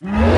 Mm-hmm.